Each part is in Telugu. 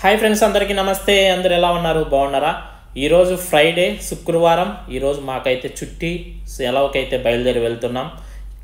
హాయ్ ఫ్రెండ్స్ అందరికీ నమస్తే. అందరు ఎలా ఉన్నారు? బాగున్నారా? ఈరోజు ఫ్రైడే శుక్రవారం. ఈరోజు మాకైతే చుట్టి సెలవుకైతే బయలుదేరి వెళ్తున్నాం.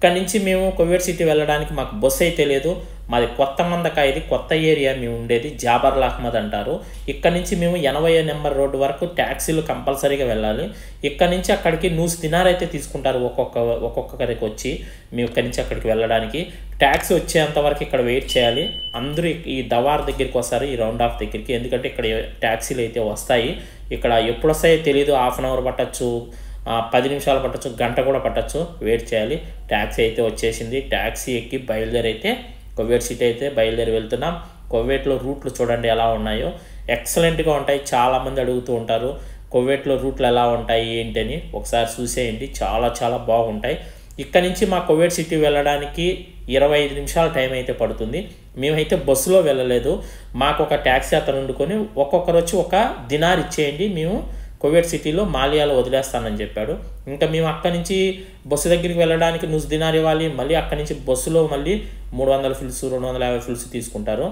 ఇక్కడ నుంచి మేము కోవిడ్ సిటీ వెళ్ళడానికి మాకు బస్సు అయితే లేదు. మాది కొత్త మందకాయ ఇది కొత్త ఏరియా మేము ఉండేది జాబర్ల అహ్మద్ అంటారు. ఇక్కడ నుంచి మేము ఎనభై నెంబర్ రోడ్డు వరకు ట్యాక్సీలు కంపల్సరీగా వెళ్ళాలి. ఇక్కడ నుంచి అక్కడికి నూసి దినార్ అయితే తీసుకుంటారు ఒక్కొక్క ఒక్కొక్కరికి వచ్చి మేము ఇక్కడి నుంచి అక్కడికి వెళ్ళడానికి. ట్యాక్సీ వచ్చేంత వరకు ఇక్కడ వెయిట్ చేయాలి. అందరూ ఈ దవార్ దగ్గరికి వస్తారు ఈ రౌండ్ ఆఫ్ దగ్గరికి. ఎందుకంటే ఇక్కడ ట్యాక్సీలు అయితే వస్తాయి. ఇక్కడ ఎప్పుడు వస్తాయో తెలియదు హాఫ్ అన్ అవర్ పట్టచ్చు పది నిమిషాలు పట్టచ్చు గంట కూడా పట్టచ్చు వెయిట్ చేయాలి. ట్యాక్సీ అయితే వచ్చేసింది. ట్యాక్సీ ఎక్కి బయలుదేరి అయితే కోవిడ్ సిటీ అయితే బయలుదేరి వెళ్తున్నాం. కొవ్వేట్లో రూట్లు చూడండి ఎలా ఉన్నాయో. ఎక్సలెంట్గా ఉంటాయి. చాలామంది అడుగుతూ ఉంటారు కొవ్వేట్లో రూట్లు ఎలా ఉంటాయి ఏంటని. ఒకసారి చూసేయండి. చాలా చాలా బాగుంటాయి. ఇక్కడ నుంచి మా కోవిడ్ సిటీ వెళ్ళడానికి ఇరవై ఐదు నిమిషాల టైం అయితే పడుతుంది. మేమైతే బస్సులో వెళ్ళలేదు. మాకు ఒక ట్యాక్సీ అతను వండుకొని ఒక్కొక్కరు వచ్చి ఒక దినార్ ఇచ్చేయండి. మేము కోవిడ్ సిటీలో మాలియాలో వదిలేస్తానని చెప్పాడు. ఇంకా మేము అక్కడి నుంచి బస్సు దగ్గరికి వెళ్ళడానికి నువ్వు దినార్ ఇవ్వాలి. మళ్ళీ అక్కడి నుంచి బస్సులో మళ్ళీ మూడు వందల ఫిల్స్ రెండు వందల యాభై ఫిల్స్ తీసుకుంటారు.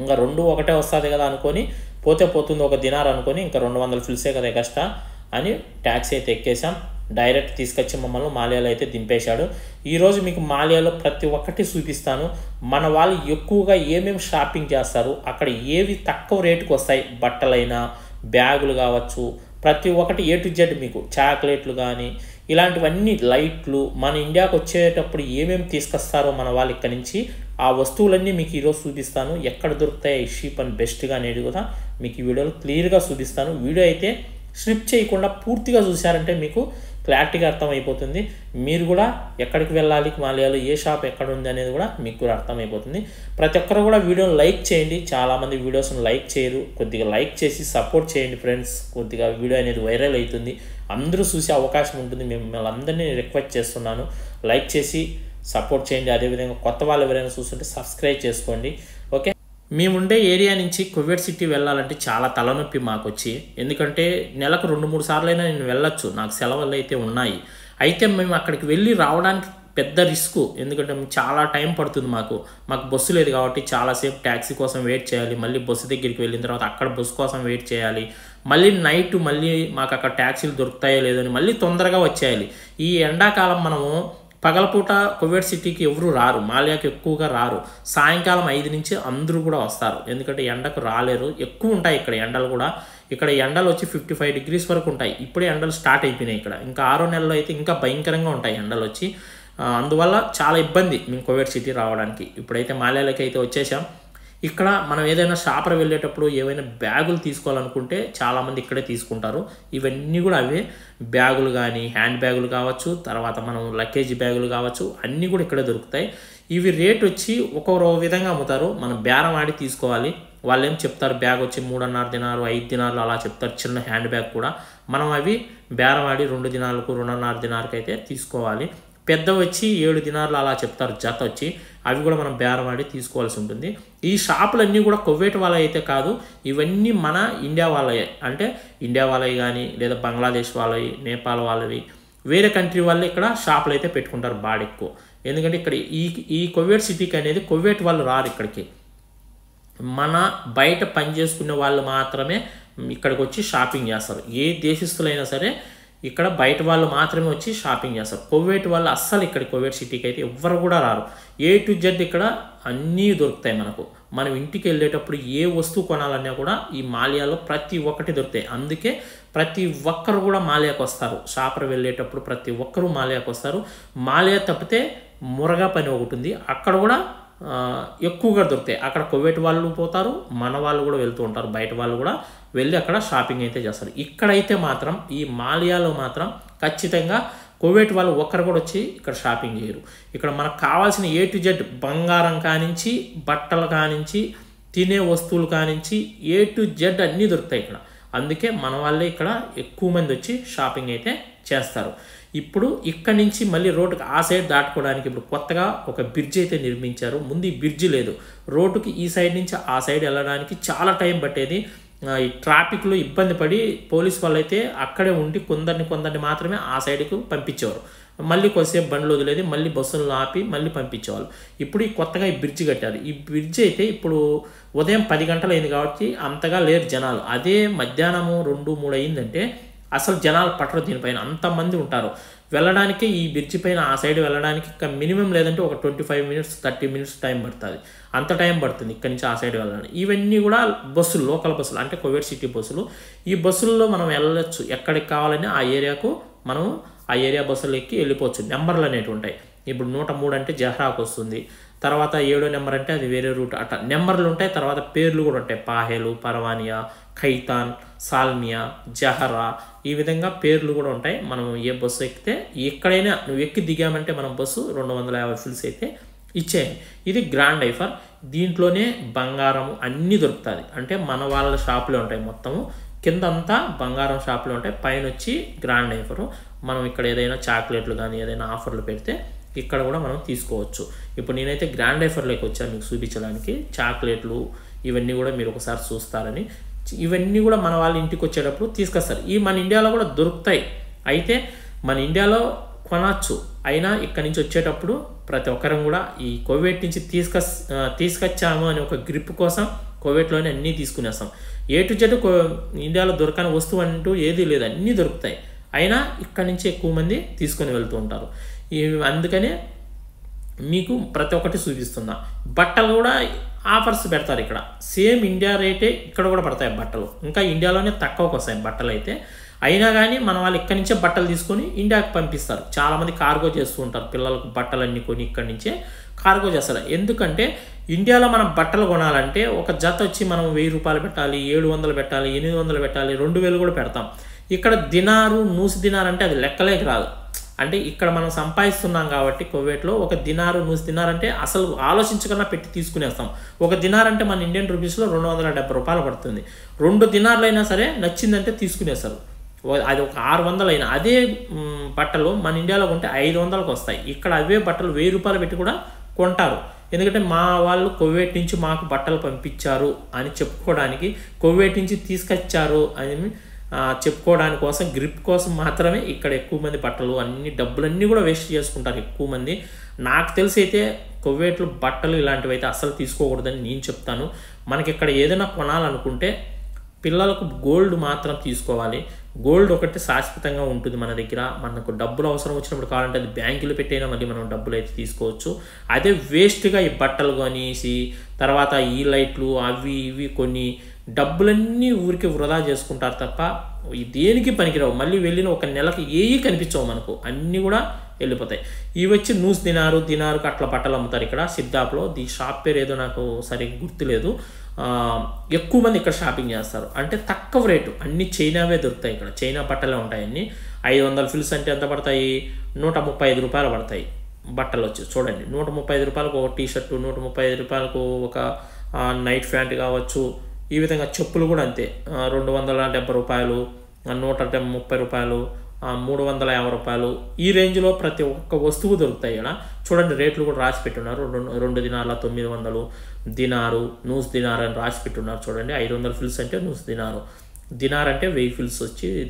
ఇంకా రెండు ఒకటే వస్తుంది కదా అనుకొని పోతే పోతుంది ఒక దినార్ అనుకొని ఇంకా రెండు వందల ఫిల్సే కదా కష్ట అని ట్యాక్సీ అయితే ఎక్కేసాం డైరెక్ట్ తీసుకొచ్చి మమ్మల్ని మాలియాలో అయితే దింపేశాడు. ఈరోజు మీకు మాలియాలో ప్రతి ఒక్కటి చూపిస్తాను. మన వాళ్ళు ఎక్కువగా ఏమేమి షాపింగ్ చేస్తారు అక్కడ ఏవి తక్కువ రేటుకి వస్తాయి బట్టలైనా బ్యాగులు కావచ్చు ప్రతి ఒక్కటి ఏ టు జెడ్ మీకు. చాక్లెట్లు కానీ ఇలాంటివన్నీ లైట్లు మన ఇండియాకు వచ్చేటప్పుడు ఏమేమి తీసుకొస్తారో మన వాళ్ళు ఇక్కడ నుంచి ఆ వస్తువులన్నీ మీకు ఈరోజు చూపిస్తాను. ఎక్కడ దొరుకుతాయి షీప్ అండ్ బెస్ట్గా అనేది కూడా మీకు ఈ వీడియోలో క్లియర్గా చూపిస్తాను. వీడియో అయితే స్లిప్ చేయకుండా పూర్తిగా చూశారంటే మీకు క్లారిటీగా అర్థమైపోతుంది. మీరు కూడా ఎక్కడికి వెళ్ళాలి మాలియాలో ఏ షాప్ ఎక్కడ ఉంది అనేది కూడా మీకు కూడా అర్థమైపోతుంది. ప్రతి ఒక్కరు కూడా వీడియోని లైక్ చేయండి. చాలామంది వీడియోస్ని లైక్ చేయరు. కొద్దిగా లైక్ చేసి సపోర్ట్ చేయండి ఫ్రెండ్స్. కొద్దిగా వీడియో అనేది వైరల్ అవుతుంది. అందరూ చూసే అవకాశం ఉంటుంది. మేము మిమ్మల్ని అందరినీ రిక్వెస్ట్ చేస్తున్నాను. లైక్ చేసి సపోర్ట్ చేయండి. అదేవిధంగా కొత్త వాళ్ళు ఎవరైనా చూస్తుంటే సబ్స్క్రైబ్ చేసుకోండి. ఓకే? మేముండే ఏరియా నుంచి కువైట్ సిటీ వెళ్ళాలంటే చాలా తలనొప్పి మాకు వచ్చి ఎందుకంటే నెలకు రెండు మూడు సార్లైనా నేను వెళ్ళొచ్చు నాకు సెలవులు అయితే ఉన్నాయి. అయితే మేము అక్కడికి వెళ్ళి రావడానికి పెద్ద రిస్క్ ఎందుకంటే చాలా టైం పడుతుంది మాకు. మాకు బస్సు లేదు కాబట్టి చాలాసేపు ట్యాక్సీ కోసం వెయిట్ చేయాలి మళ్ళీ బస్సు దగ్గరికి వెళ్ళిన తర్వాత అక్కడ బస్సు కోసం వెయిట్ చేయాలి. మళ్ళీ నైట్ మళ్ళీ మాకు అక్కడ ట్యాక్సీలు దొరుకుతాయో లేదని మళ్ళీ తొందరగా వచ్చేయాలి. ఈ ఎండాకాలం మనము పగలపూట కువైట్ సిటీకి ఎవరు రారు. మాల్యాకి ఎక్కువగా రారు. సాయంకాలం ఐదు నుంచి అందరూ కూడా వస్తారు. ఎందుకంటే ఎండకు రాలేరు. ఎక్కువ ఉంటాయి ఇక్కడ ఎండలు కూడా. ఇక్కడ ఎండలు వచ్చి ఫిఫ్టీ ఫైవ్ డిగ్రీస్ వరకు ఉంటాయి. ఇప్పుడే ఎండలు స్టార్ట్ అయిపోయినాయి ఇక్కడ. ఇంకా ఆరో నెలలో అయితే ఇంకా భయంకరంగా ఉంటాయి ఎండలు వచ్చి. అందువల్ల చాలా ఇబ్బంది మేము కోవిడ్ సిటీ రావడానికి. ఇప్పుడైతే మాల్యాలకి అయితే వచ్చేసాం. ఇక్కడ మనం ఏదైనా షాపర్ వెళ్ళేటప్పుడు ఏవైనా బ్యాగులు తీసుకోవాలనుకుంటే చాలామంది ఇక్కడే తీసుకుంటారు. ఇవన్నీ కూడా అవే. బ్యాగులు కానీ హ్యాండ్ బ్యాగులు కావచ్చు తర్వాత మనం లగేజ్ బ్యాగులు కావచ్చు అన్నీ కూడా ఇక్కడే దొరుకుతాయి. ఇవి రేట్ వచ్చి ఒక్కొక్క విధంగా అమ్ముతారు. మనం బేరం ఆడి తీసుకోవాలి. వాళ్ళు ఏం చెప్తారు? బ్యాగ్ వచ్చి మూడున్నర దినాలు ఐదు దినాలు అలా చెప్తారు. చిన్న హ్యాండ్ బ్యాగ్ కూడా. మనం అవి బేరం ఆడి రెండు దినాలకు రెండున్నర దినాలకు అయితే తీసుకోవాలి. పెద్ద వచ్చి ఏడు దినాలు అలా చెప్తారు జత వచ్చి. అవి కూడా మనం బేరం ఆడి తీసుకోవాల్సి ఉంటుంది. ఈ షాపులన్నీ కూడా కువైట్ వాళ్ళ అయితే కాదు ఇవన్నీ మన ఇండియా వాళ్ళయే అంటే ఇండియా వాళ్ళవి కానీ లేదా బంగ్లాదేశ్ వాళ్ళవి నేపాల్ వాళ్ళవి. వేరే కంట్రీ వాళ్ళు ఇక్కడ షాపులు అయితే పెట్టుకుంటారు బాడీ ఎక్కువ ఎందుకంటే ఇక్కడ ఈ ఈ కువైట్ సిటీకి అనేది కువైట్ వాళ్ళు రారు ఇక్కడికి. మన బయట పని చేసుకునే వాళ్ళు మాత్రమే ఇక్కడికి వచ్చి షాపింగ్ చేస్తారు. ఏ దేశస్తులైనా సరే ఇక్కడ బయట వాళ్ళు మాత్రమే వచ్చి షాపింగ్ చేస్తారు. కోవిడ్ వాళ్ళు అస్సలు ఇక్కడ కోవిడ్ సిటీకి అయితే ఎవ్వరు కూడా రారు. ఏ టు జెడ్ ఇక్కడ అన్నీ దొరుకుతాయి మనకు. మనం ఇంటికి వెళ్ళేటప్పుడు ఏ వస్తువు కొనాలన్నా కూడా ఈ మాలియాలో ప్రతి ఒక్కటి దొరుకుతాయి. అందుకే ప్రతి ఒక్కరు కూడా మాలియాకు వస్తారు. షాపర్ వెళ్ళేటప్పుడు ప్రతి ఒక్కరూ మాలియాకు వస్తారు. మాలియా తప్పితే మురగా పని ఒకటి ఉంది. అక్కడ కూడా ఎక్కువగా దొరుకుతాయి. అక్కడ కువైట్ వాళ్ళు పోతారు మన వాళ్ళు కూడా వెళ్తూ ఉంటారు బయట వాళ్ళు కూడా వెళ్ళి అక్కడ షాపింగ్ అయితే చేస్తారు. ఇక్కడైతే మాత్రం ఈ మాలియాలో మాత్రం ఖచ్చితంగా కువైట్ వాళ్ళు ఒక్కరు కూడా వచ్చి ఇక్కడ షాపింగ్ చేయరు. ఇక్కడ మనకు కావాల్సిన ఏ టు జెడ్ బంగారం కానించి బట్టలు కానించి తినే వస్తువులు కానించి ఏ టు జెడ్ అన్నీ దొరుకుతాయి ఇక్కడ. అందుకే మన వాళ్ళే ఇక్కడ ఎక్కువ మంది వచ్చి షాపింగ్ అయితే చేస్తారు. ఇప్పుడు ఇక్కడ నుంచి మళ్ళీ రోడ్డుకి ఆ సైడ్ దాటుకోవడానికి ఇప్పుడు కొత్తగా ఒక బ్రిడ్జ్ అయితే నిర్మించారు. ముందు ఈ బ్రిడ్జ్ లేదు. రోడ్డుకి ఈ సైడ్ నుంచి ఆ సైడ్ వెళ్ళడానికి చాలా టైం పట్టేది. ఈ ట్రాఫిక్లో ఇబ్బంది పడి పోలీస్ వాళ్ళు అయితే అక్కడే ఉండి కొందరిని కొందరిని మాత్రమే ఆ సైడ్కు పంపించేవారు. మళ్ళీ కొద్దిసేపు బండ్లు వదిలేది మళ్ళీ బస్సులను ఆపి మళ్ళీ పంపించేవాళ్ళు. ఇప్పుడు ఈ కొత్తగా ఈ బ్రిడ్జ్ కట్టారు. ఈ బ్రిడ్జ్ అయితే ఇప్పుడు ఉదయం పది గంటలు అయింది కాబట్టి అంతగా లేరు జనాలు. అదే మధ్యాహ్నము రెండు మూడు అయిందంటే అసలు జనాలు పట్టరు దీనిపైన. అంతమంది ఉంటారు. వెళ్ళడానికి ఈ బ్రిడ్జి పైన ఆ సైడ్ వెళ్ళడానికి ఇంకా మినిమం లేదంటే ఒక twenty five minutes thirty minutes time పడుతుంది. అంత టైం పడుతుంది ఇక్కడి నుంచి ఆ సైడ్ వెళ్ళడానికి. ఇవన్నీ కూడా బస్సులు లోకల్ బస్సులు అంటే కోవిడ్ సిటీ బస్సులు. ఈ బస్సుల్లో మనం వెళ్ళొచ్చు. ఎక్కడికి కావాలని ఆ ఏరియాకు మనం ఆ ఏరియా బస్సులు ఎక్కి వెళ్ళిపోవచ్చు. నెంబర్లు అనేటివి ఉంటాయి. ఇప్పుడు నూట మూడు అంటే జహ్రాకు వస్తుంది. తర్వాత ఏడో నెంబర్ అంటే అది వేరే రూట్. అట్లా నెంబర్లు ఉంటాయి. తర్వాత పేర్లు కూడా ఉంటాయి. Fahaheel Farwaniya Khaitan Salmiya Jahra ఈ విధంగా పేర్లు కూడా ఉంటాయి. మనం ఏ బస్సు ఎక్కితే ఎక్కడైనా నువ్వు ఎక్కి దిగామంటే మనం బస్సు రెండు వందల యాభై ఫిల్స్ అయితే ఇచ్చేయండి. ఇది గ్రాండ్ ఐఫర్. దీంట్లోనే బంగారం అన్నీ దొరుకుతుంది అంటే మన వాళ్ళ షాపులే ఉంటాయి మొత్తము. కింద అంతా బంగారం షాపులు ఉంటాయి. పైన వచ్చి గ్రాండ్ ఐఫర్. మనం ఇక్కడ ఏదైనా చాక్లెట్లు కానీ ఏదైనా ఆఫర్లు పెడితే ఇక్కడ కూడా మనం తీసుకోవచ్చు. ఇప్పుడు నేనైతే గ్రాండ్ ఐఫర్లోకి వచ్చాను మీకు చూపించడానికి. చాక్లెట్లు ఇవన్నీ కూడా మీరు ఒకసారి చూస్తారని. ఇవన్నీ కూడా మన వాళ్ళ ఇంటికి వచ్చేటప్పుడు తీసుకొస్తారు. ఈ మన ఇండియాలో కూడా దొరుకుతాయి. అయితే మన ఇండియాలో కొనచ్చు. అయినా ఇక్కడి నుంచి వచ్చేటప్పుడు ప్రతి ఒక్కరం కూడా ఈ కోవిడ్ నుంచి తీసుక తీసుకొచ్చాము అనే ఒక గ్రిప్ కోసం కోవిడ్లోనే అన్నీ తీసుకునేస్తాం. ఏ టు జెడ్ ఇండియాలో దొరకని వస్తువు అంటూ ఏదీ లేదు. అన్నీ దొరుకుతాయి. అయినా ఇక్కడి నుంచి ఎక్కువ మంది తీసుకొని వెళ్తూ ఉంటారు. ఈ అందుకనే మీకు ప్రతి ఒక్కటి చూపిస్తున్నా. బట్టలు కూడా ఆఫర్స్ పెడతారు ఇక్కడ. సేమ్ ఇండియా రేటే ఇక్కడ కూడా పడతాయి బట్టలు. ఇంకా ఇండియాలోనే తక్కువకి వస్తాయి బట్టలు అయితే అయినా కానీ మన వాళ్ళు ఇక్కడి నుంచే బట్టలు తీసుకొని ఇండియాకి పంపిస్తారు. చాలామంది కార్గో చేస్తూ ఉంటారు. పిల్లలకు బట్టలన్నీ కొని ఇక్కడి నుంచే కార్గో చేస్తారు. ఎందుకంటే ఇండియాలో మనం బట్టలు కొనాలంటే ఒక జత వచ్చి మనం వెయ్యి రూపాయలు పెట్టాలి ఏడు వందలు పెట్టాలి ఎనిమిది వందలు పెట్టాలి రెండు వేలు కూడా పెడతాం. ఇక్కడ దినారు నూసి దినారు అంటే అది లెక్కలేకి రాదు. అంటే ఇక్కడ మనం సంపాదిస్తున్నాం కాబట్టి కువైట్లో ఒక దినారు నూసి దినార్ అంటే అసలు ఆలోచించకుండా పెట్టి తీసుకునేస్తాం. ఒక దినార్ అంటే మన ఇండియన్ రూపీస్లో రెండు వందల డెబ్బై రూపాయలు పడుతుంది. రెండు దినార్లు అయినా సరే నచ్చిందంటే తీసుకునేస్తారు. అది ఒక ఆరు వందలు అయినా అదే బట్టలు మన ఇండియాలో కొంటే ఐదు వందలకు వస్తాయి. ఇక్కడ అవే బట్టలు వెయ్యి రూపాయలు పెట్టి కూడా కొంటారు. ఎందుకంటే మా వాళ్ళు కువైట్ నుంచి మాకు బట్టలు పంపించారు అని చెప్పుకోవడానికి కువైట్ నుంచి తీసుకొచ్చారు అని చెప్పుకోవడానికి కోసం గ్రిప్ కోసం మాత్రమే ఇక్కడ ఎక్కువ మంది బట్టలు అన్ని డబ్బులన్నీ కూడా వేస్ట్ చేసుకుంటారు ఎక్కువ మంది. నాకు తెలిసి అయితే కొవ్వేట్లు బట్టలు ఇలాంటివి అయితే అస్సలు తీసుకోకూడదని నేను చెప్తాను. మనకి ఇక్కడ ఏదైనా కొనాలనుకుంటే పిల్లలకు గోల్డ్ మాత్రం తీసుకోవాలి. గోల్డ్ ఒకటి శాశ్వతంగా ఉంటుంది మన దగ్గర. మనకు డబ్బులు అవసరం వచ్చినప్పుడు కావాలంటే అది బ్యాంకులో పెట్టైనా మళ్ళీ మనం డబ్బులు అయితే తీసుకోవచ్చు. అదే వేస్ట్గా ఈ బట్టలు కొనేసి తర్వాత ఈ లైట్లు అవి ఇవి కొన్ని డబ్బులన్నీ ఊరికి వృధా చేసుకుంటారు తప్ప దేనికి పనికిరావు? మళ్ళీ వెళ్ళిన ఒక నెలకి ఏవి కనిపించవు మనకు. అన్నీ కూడా వెళ్ళిపోతాయి. ఇవి వచ్చి నూస్ దినారు దినారుకు అట్లా బట్టలు అమ్ముతారు ఇక్కడ సిద్ధాప్లో దీ షాప్ పేరు ఏదో నాకు సరిగ్గా గుర్తులేదు. ఎక్కువ మంది ఇక్కడ షాపింగ్ చేస్తారు. అంటే తక్కువ రేటు. అన్ని చైనావే దొరుకుతాయి ఇక్కడ. చైనా బట్టలే ఉంటాయి అన్ని. ఐదు వందల ఫిల్స్ అంటే ఎంత పడతాయి? నూట ముప్పై ఐదు రూపాయలు పడతాయి బట్టలు వచ్చి. చూడండి. నూట ముప్పై ఐదు రూపాయలకు ఒక టీ షర్టు నూట ముప్పై ఐదు రూపాయలకు ఒక నైట్ ప్యాంట్ కావచ్చు. ఈ విధంగా చెప్పులు కూడా అంతే. రెండు వందల డెబ్బై రూపాయలు నూట ముప్పై రూపాయలు మూడు వందల యాభై రూపాయలు ఈ రేంజ్లో ప్రతి ఒక్క వస్తువు దొరుకుతాయి ఇక్కడ చూడండి రేట్లు కూడా రాసి పెట్టున్నారు. రెండు రెండు దినాల తొమ్మిది వందలు దినారు నూస్ దినారు అని రాసి పెట్టున్నారు చూడండి. ఐదు వందల ఫిల్స్ అంటే నూస్ దినారు. దినార్ అంటే వెహికల్స్ వచ్చి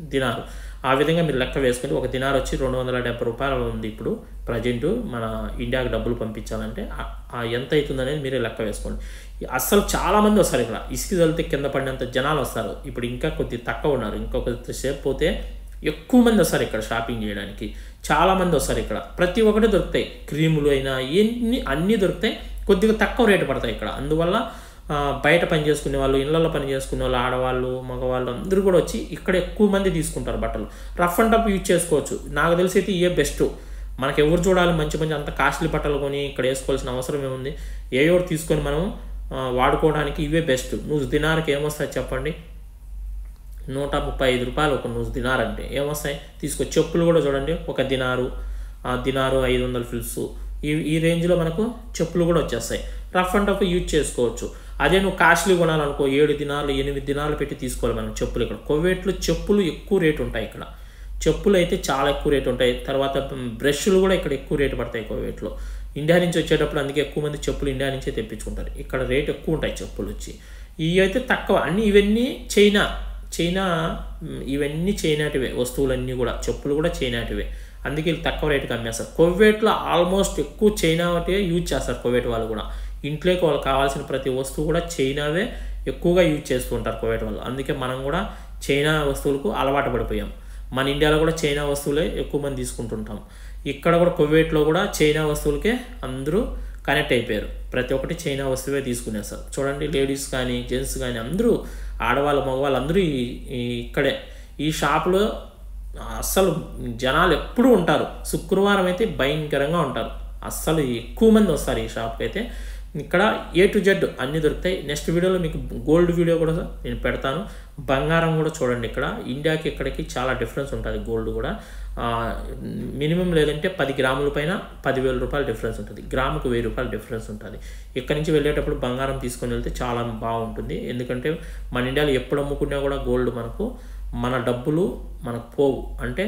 దినారు. ఆ విధంగా మీరు లెక్క వేసుకుంటే ఒక దినార్ వచ్చి రెండు వందల డెబ్బై రూపాయలు ఉంది ఇప్పుడు ప్రజెంట్ మన ఇండియాకి డబ్బులు పంపించాలంటే. ఎంత అవుతుందనేది మీరే లెక్క వేసుకోండి. అస్సలు చాలామంది వస్తారు ఇక్కడ. ఇసుక వెళ్తే కింద పడినంత జనాలు వస్తారు. ఇప్పుడు ఇంకా కొద్ది తక్కువ ఉన్నారు. ఇంకొక సేపు పోతే ఎక్కువ మంది వస్తారు ఇక్కడ షాపింగ్ చేయడానికి. చాలామంది వస్తారు ఇక్కడ. ప్రతి ఒక్కటి దొరుకుతాయి. క్రీములు అయినా ఎన్ని అన్నీ దొరుకుతాయి. కొద్దిగా తక్కువ రేటు పడతాయి ఇక్కడ. అందువల్ల బయట పని చేసుకునే వాళ్ళు ఇళ్ళల్లో పని చేసుకునే వాళ్ళు ఆడవాళ్ళు మగవాళ్ళు అందరూ కూడా వచ్చి ఇక్కడ ఎక్కువ మంది తీసుకుంటారు బట్టలు. రఫ్ అండ్ టఫ్ యూజ్ చేసుకోవచ్చు. నాకు తెలిసి అయితే ఇవే బెస్ట్ మనకి ఎవరు చూడాలి మంచి మంచి అంత కాస్ట్లీ బట్టలు కొని ఇక్కడ వేసుకోవాల్సిన అవసరం ఏముంది? ఏ ఎవరు తీసుకొని మనం వాడుకోవడానికి ఇవే బెస్ట్ నువ్వు దినానికి ఏమొస్తాయి చెప్పండి? నూట ముప్పై ఐదు రూపాయలు ఒక నువ్వు దినారంటే ఏమొస్తాయి? తీసుకో చెప్పులు కూడా చూడండి. ఒక దినారు దినారు ఐదు వందల ఫిల్స్. ఈ ఈ రేంజ్లో మనకు చెప్పులు కూడా వచ్చేస్తాయి. రఫ్ అండ్ టఫ్ యూజ్ చేసుకోవచ్చు. అదే నువ్వు కాస్ట్లీ కొనాలనుకో ఏడు దినాలు ఎనిమిది దినాలు పెట్టి తీసుకోవాలి మనం చెప్పులు ఇక్కడ. కొవ్వేట్లు చెప్పులు ఎక్కువ రేటు ఉంటాయి ఇక్కడ. చెప్పులు అయితే చాలా ఎక్కువ రేటు ఉంటాయి. తర్వాత బ్రష్లు కూడా ఇక్కడ ఎక్కువ రేటు పడతాయి కొవ్వేట్లో ఇండియా నుంచి వచ్చేటప్పుడు అందుకే ఎక్కువ మంది చెప్పులు ఇండియా నుంచే తెప్పించుకుంటారు. ఇక్కడ రేట్ ఎక్కువ ఉంటాయి చెప్పులు వచ్చి. ఇవి అయితే తక్కువ. అన్ని ఇవన్నీ చైనా. చైనా ఇవన్నీ చైనాటివే. వస్తువులన్నీ కూడా. చెప్పులు కూడా చైనాటివే. అందుకే వీళ్ళు తక్కువ రేటుకి అమ్మేస్తారు. కువైట్లో ఆల్మోస్ట్ ఎక్కువ చైనా ఒకటే యూజ్ చేస్తారు కువైట్ వాళ్ళు కూడా. ఇంట్లోకి వాళ్ళకి కావాల్సిన ప్రతి వస్తువు కూడా చైనావే ఎక్కువగా యూజ్ చేస్తూ ఉంటారు కోవిడ్ వాళ్ళు అందుకే మనం కూడా చైనా వస్తువులకు అలవాటు పడిపోయాం. మన ఇండియాలో కూడా చైనా వస్తువులే ఎక్కువ మంది తీసుకుంటుంటాం. ఇక్కడ కూడా కువైట్లో కూడా చైనా వస్తువులకే అందరూ కనెక్ట్ అయిపోయారు. ప్రతి ఒక్కటి చైనా వస్తువే తీసుకునేస్తారు చూడండి లేడీస్ కానీ జెంట్స్ కానీ అందరూ ఆడవాళ్ళు మగవాళ్ళు అందరూ ఈ ఇక్కడే. ఈ షాపులో అస్సలు జనాలు ఎప్పుడూ ఉంటారు. శుక్రవారం అయితే భయంకరంగా ఉంటారు. అస్సలు ఎక్కువ మంది వస్తారు ఈ షాప్కి అయితే. ఇక్కడ ఏ టు జెడ్ అన్నీ దొరుకుతాయి. నెక్స్ట్ వీడియోలో మీకు గోల్డ్ వీడియో కూడా నేను పెడతాను. బంగారం కూడా చూడండి ఇక్కడ. ఇండియాకి ఇక్కడికి చాలా డిఫరెన్స్ ఉంటుంది గోల్డ్ కూడా. మినిమం లేదంటే పది గ్రాముల పైన పదివేల రూపాయలు డిఫరెన్స్ ఉంటుంది. గ్రాముకు వెయ్యి రూపాయలు డిఫరెన్స్ ఉంటుంది. ఇక్కడ నుంచి వెళ్ళేటప్పుడు బంగారం తీసుకొని వెళ్తే చాలా బాగుంటుంది. ఎందుకంటే మన ఇండియాలో ఎప్పుడు అమ్ముకున్నా కూడా గోల్డ్ మనకు మన డబ్బులు మనకు పోవు. అంటే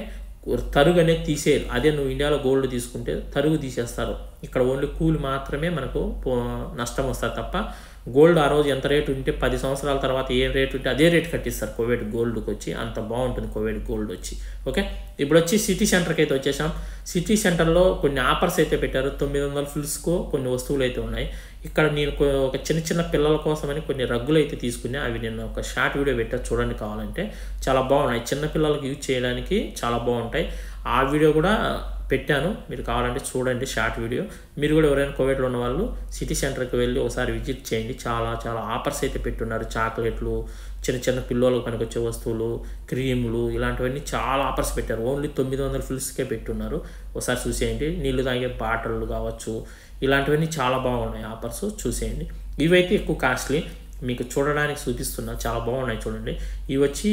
తరుగు అనేది తీసేయరు అదే నువ్వు ఇండియాలో గోల్డ్ తీసుకుంటే తరుగు తీసేస్తారు. ఇక్కడ ఓన్లీ కూలి మాత్రమే మనకు పో- నష్టం వస్తుంది తప్ప గోల్డ్ ఆ రోజు ఎంత రేటు ఉంటే పది సంవత్సరాల తర్వాత ఏ రేటు ఉంటే అదే రేటు కట్టిస్తారు కోవిడ్ గోల్డ్కి వచ్చి. అంత బాగుంటుంది కోవిడ్ గోల్డ్ వచ్చి. ఓకే? ఇప్పుడు వచ్చి సిటీ సెంటర్కి అయితే వచ్చేసాం. సిటీ సెంటర్లో కొన్ని ఆఫర్స్ అయితే పెట్టారు. తొమ్మిది వందల ఫుల్స్కు కొన్ని వస్తువులు అయితే ఉన్నాయి. ఇక్కడ నేను ఒక చిన్న చిన్న పిల్లల కోసమని కొన్ని రగ్గులు అయితే తీసుకున్నా. అవి నేను ఒక షార్ట్ వీడియో పెట్టా. చూడండి కావాలంటే. చాలా బాగున్నాయి. చిన్న పిల్లలకు యూజ్ చేయడానికి చాలా బాగుంటాయి. ఆ వీడియో కూడా పెట్టాను. మీరు కావాలంటే చూడండి షార్ట్ వీడియో. మీరు కూడా ఎవరైనా కోవిడ్లో ఉన్న వాళ్ళు సిటీ సెంటర్కి వెళ్ళి ఒకసారి విజిట్ చేయండి. చాలా చాలా ఆఫర్స్ అయితే పెట్టున్నారు. చాక్లెట్లు చిన్న చిన్న పిల్లలకు పనికొచ్చే వస్తువులు క్రీములు ఇలాంటివన్నీ చాలా ఆఫర్స్ పెట్టారు. ఓన్లీ తొమ్మిది వందల ఫిల్స్కే పెట్టున్నారు. ఒకసారి చూసేయండి. నీళ్ళు తాగే బాటలు కావచ్చు. ఇలాంటివన్నీ చాలా బాగున్నాయి ఆఫర్స్. చూసేయండి. ఇవైతే ఎక్కువ కాస్ట్లీ మీకు చూడడానికి చూపిస్తున్నా. చాలా బాగున్నాయి చూడండి. ఇవి వచ్చి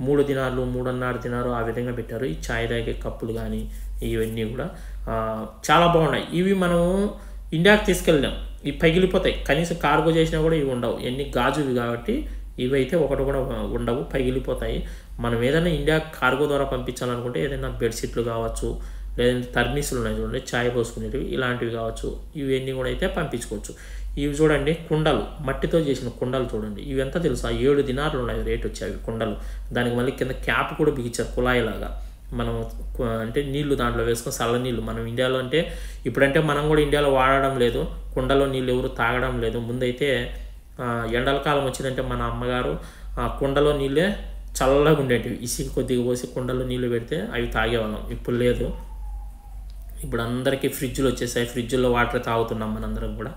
మూడు దినాలు మూడున్నర దినాలు ఆ విధంగా పెట్టారు. ఈ చాయ్ తాగే కప్పులు కానీ ఇవన్నీ కూడా. చాలా బాగున్నాయి. ఇవి మనం ఇండియాకి తీసుకెళ్ళాం ఇవి పగిలిపోతాయి. కనీసం కార్గో చేసినా కూడా ఇవి ఉండవు. ఎన్ని గాజువి కాబట్టి ఇవి అయితే ఒకటి కూడా ఉండవు. పగిలిపోతాయి. మనం ఏదైనా ఇండియా కార్గో ద్వారా పంపించాలనుకుంటే ఏదైనా బెడ్షీట్లు కావచ్చు లేదంటే తర్నీసులు ఉన్నాయి చూడండి చాయ్ పోసుకునేటివి ఇలాంటివి కావచ్చు. ఇవన్నీ కూడా అయితే పంపించుకోవచ్చు. ఇవి చూడండి కుండలు. మట్టితో చేసిన కుండలు చూడండి. ఇవి ఎంత తెలుసా? ఏడు దినాలు ఉన్నాయి రేట్ వచ్చాయి కుండలు. దానికి మళ్ళీ కింద క్యాప్ కూడా బిగించారు కుళాయిలాగా. మనం అంటే నీళ్ళు దాంట్లో వేసుకొని చల్ల నీళ్ళు మనం ఇండియాలో అంటే ఇప్పుడంటే మనం కూడా ఇండియాలో వాడడం లేదు. కుండలో నీళ్ళు ఎవరు తాగడం లేదు. ముందైతే ఎండల కాలం వచ్చిందంటే మన అమ్మగారు ఆ కుండలో నీళ్ళే చల్లగా ఉండేటివి. ఇసుక కొద్దిగా పోసి కుండలో నీళ్ళు పెడితే అవి తాగేవాళ్ళం. ఇప్పుడు లేదు. ఇప్పుడు అందరికీ ఫ్రిడ్జ్లు వచ్చేసాయి. ఫ్రిడ్జ్లో వాటర్ తాగుతున్నాం మనందరం కూడా.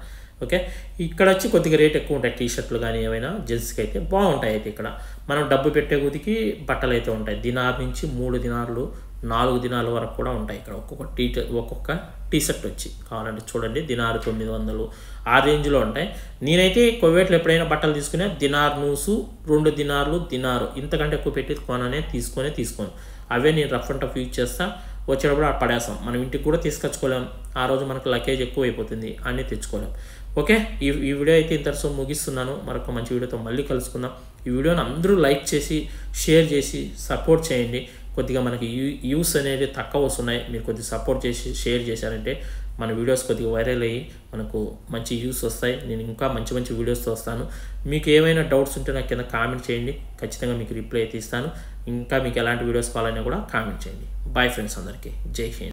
ఓకే? ఇక్కడ వచ్చి కొద్దిగా రేట్ ఎక్కువ ఉంటాయి టీ షర్ట్లు కానీ ఏమైనా జెంట్స్కి అయితే బాగుంటాయి అయితే ఇక్కడ. మనం డబ్బు పెట్టే కొద్దికి బట్టలు అయితే ఉంటాయి. దినార్ నుంచి మూడు దినార్లు నాలుగు దినాల వరకు కూడా ఉంటాయి ఇక్కడ. ఒక్కొక్క టీ ఒక్కొక్క టీ షర్ట్ వచ్చి కావాలంటే చూడండి. దినారు తొమ్మిది వందలు ఆ రేంజ్లో ఉంటాయి. నేనైతే కొవ్వేట్లు ఎప్పుడైనా బట్టలు తీసుకునే దినార్ నూసు రెండు దినార్లు దినారు. ఇంతకంటే ఎక్కువ పెట్టి కొననే తీసుకొని తీసుకోను. అవే నేను రఫ్ అండ్ టఫ్ యూజ్ చేస్తా. వచ్చేటప్పుడు పడేస్తాం. మనం ఇంటికి కూడా తీసుకొచ్చుకోలేం. ఆ రోజు మనకు లగేజ్ ఎక్కువ అయిపోతుంది అన్నీ తెచ్చుకోలేం. ఓకే ఈ ఈ వీడియో అయితే ఇంతటితో ముగిస్తున్నాను. మరొక మంచి వీడియోతో మళ్ళీ కలుసుకుందాం. ఈ వీడియోని అందరూ లైక్ చేసి షేర్ చేసి సపోర్ట్ చేయండి. కొద్దిగా మనకి యూస్ అనేది తక్కువ వస్తున్నాయి. మీరు కొద్దిగా సపోర్ట్ చేసి షేర్ చేశారంటే మన వీడియోస్ కొద్దిగా వైరల్ అయ్యి మనకు మంచి యూస్ వస్తాయి. నేను ఇంకా మంచి మంచి వీడియోస్తో వస్తాను. మీకు ఏమైనా డౌట్స్ ఉంటే నాకు కింద కామెంట్ చేయండి. ఖచ్చితంగా మీకు రిప్లై అయితే ఇస్తాను. ఇంకా మీకు ఎలాంటి వీడియోస్ కావాలన్నా కూడా కామెంట్ చేయండి. బాయ్ ఫ్రెండ్స్ అందరికీ. జై హింద్.